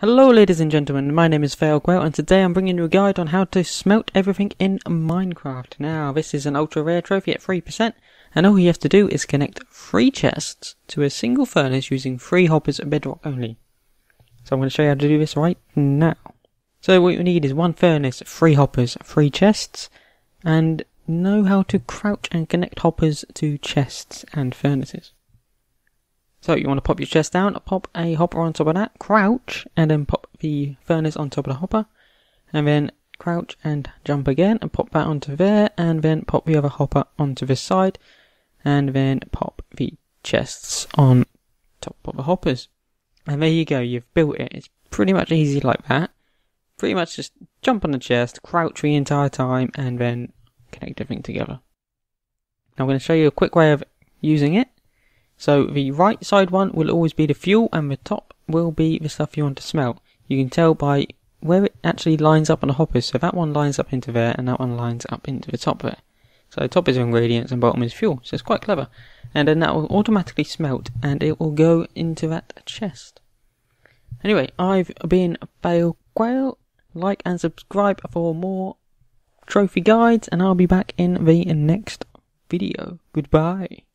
Hello ladies and gentlemen, my name is Fail Quail and today I'm bringing you a guide on how to smelt everything in Minecraft. Now this is an ultra rare trophy at 3% and all you have to do is connect 3 chests to a single furnace using 3 hoppers bedrock only. So I'm going to show you how to do this right now. So what you need is one furnace, 3 hoppers, 3 chests and know how to crouch and connect hoppers to chests and furnaces. So you want to pop your chest down, pop a hopper on top of that, crouch, and then pop the furnace on top of the hopper, and then crouch and jump again, and pop that onto there, and then pop the other hopper onto this side, and then pop the chests on top of the hoppers. And there you go, you've built it. It's pretty much easy like that. Pretty much just jump on the chest, crouch the entire time, and then connect everything together. Now I'm going to show you a quick way of using it. So the right side one will always be the fuel and the top will be the stuff you want to smelt. You can tell by where it actually lines up on the hoppers. So that one lines up into there and that one lines up into the top there. So the top is ingredients and bottom is fuel. So it's quite clever. And then that will automatically smelt and it will go into that chest. Anyway, I've been Fail Quail. Like and subscribe for more trophy guides and I'll be back in the next video. Goodbye.